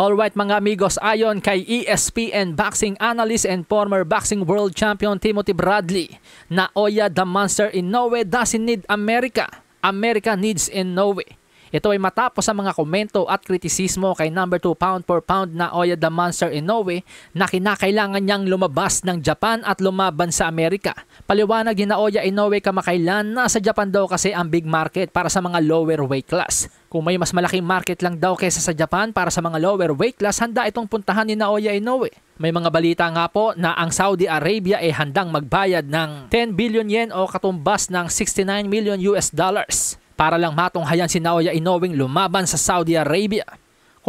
Alright mga amigos, ayon kay ESPN boxing analyst and former boxing world champion Timothy Bradley, Naoya the Monster Inoue doesn't need America. America needs Inoue. Ito ay matapos sa mga komento at kritisismo kay number 2 pound for pound na Oya the Monster Inoue na kinakailangan niyang lumabas ng Japan at lumaban sa Amerika. Paliwanag ni Naoya Inoue kamakailan na sa Japan daw kasi ang big market para sa mga lower weight class. Kung may mas malaking market lang daw kaysa sa Japan para sa mga lower weight class, handa itong puntahan ni Naoya Inoue. May mga balita nga po na ang Saudi Arabia ay handang magbayad ng 10 billion yen o katumbas ng 69 million US dollars para lang matunghayan si Naoya Inoue lumaban sa Saudi Arabia.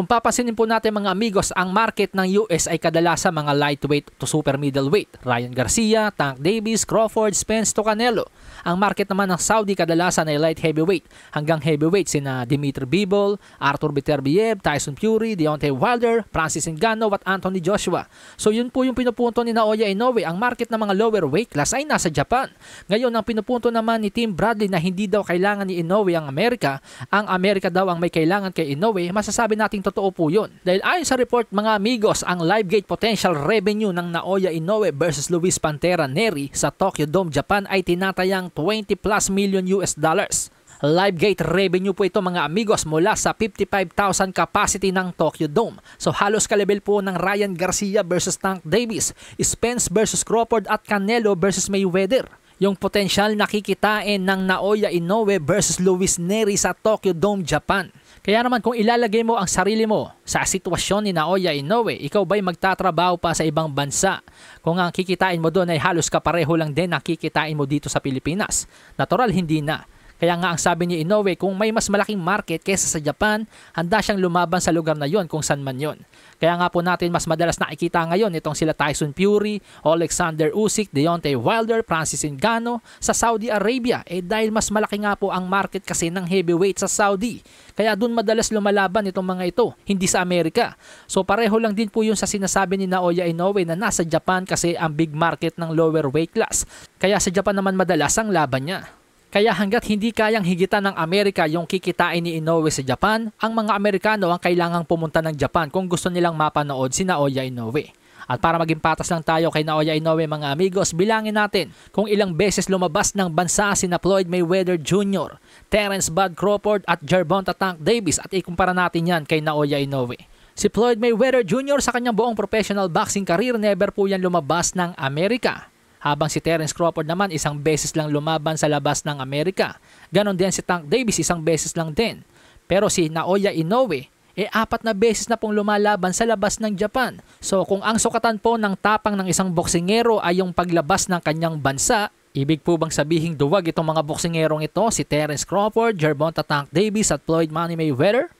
Kung papansinin po natin mga amigos, ang market ng US ay kadalasan mga lightweight to super middleweight. Ryan Garcia, Tank Davis, Crawford, Spence to Canelo. Ang market naman ng Saudi kadalasan ay light heavyweight hanggang heavyweight sina Dimitri Bivol, Arthur Beterbiev, Tyson Fury, Deontay Wilder, Francis Ngannou at Anthony Joshua. So yun po yung pinupunto ni Naoya Inoue. Ang market ng mga lower weight class ay nasa Japan. Ngayon ang pinupunto naman ni Tim Bradley na hindi daw kailangan ni Inoue ang Amerika, ang Amerika daw ang may kailangan kay Inoue, masasabi nating totoo po yun. Dahil ayon sa report mga amigos, ang live gate potential revenue ng Naoya Inoue versus Luis Pantera Neri sa Tokyo Dome, Japan ay tinatayang 20 plus million US dollars. Live gate revenue po ito mga amigos mula sa 55,000 capacity ng Tokyo Dome. So halos kalebel po ng Ryan Garcia versus Tank Davis, Spence versus Crawford at Canelo versus Mayweather yung potensyal na kikitain ng Naoya Inoue versus Luis Neri sa Tokyo Dome, Japan. Kaya naman kung ilalagay mo ang sarili mo sa sitwasyon ni Naoya Inoue, ikaw ba'y magtatrabaho pa sa ibang bansa? Kung ang kikitain mo doon ay halos kapareho lang din ang kikitain mo dito sa Pilipinas. Natural, hindi na. Kaya nga ang sabi ni Inoue, kung may mas malaking market kesa sa Japan, handa siyang lumaban sa lugar na yon kung saan man yon. Kaya nga po natin mas madalas nakikita ngayon itong sila Tyson Fury, Alexander Usyk, Deontay Wilder, Francis Ngannou sa Saudi Arabia. Eh dahil mas malaki nga po ang market kasi ng heavyweight sa Saudi. Kaya doon madalas lumalaban itong mga ito, hindi sa Amerika. So pareho lang din po yung sa sinasabi ni Naoya Inoue na nasa Japan kasi ang big market ng lower weight class. Kaya sa Japan naman madalas ang laban niya. Kaya hanggat hindi kayang higitan ng Amerika yung kikitain ni Inoue sa Japan, ang mga Amerikano ang kailangang pumunta ng Japan kung gusto nilang mapanood si Naoya Inoue. At para maging patas lang tayo kay Naoya Inoue mga amigos, bilangin natin kung ilang beses lumabas ng bansa si na Floyd Mayweather Jr., Terence Bud Crawford at Gervonta Tank Davis at ikumpara natin yan kay Naoya Inoue. Si Floyd Mayweather Jr. sa kanyang buong professional boxing career never po yan lumabas ng Amerika habang si Terence Crawford naman isang beses lang lumaban sa labas ng Amerika. Ganon din si Tank Davis isang beses lang din. Pero si Naoya Inoue, eh apat na beses na pong lumalaban sa labas ng Japan. So kung ang sukatan po ng tapang ng isang boksingero ay yung paglabas ng kanyang bansa, ibig po bang sabihing duwag itong mga boksingerong ito si Terence Crawford, Gervonta Tank Davis at Floyd Money Mayweather?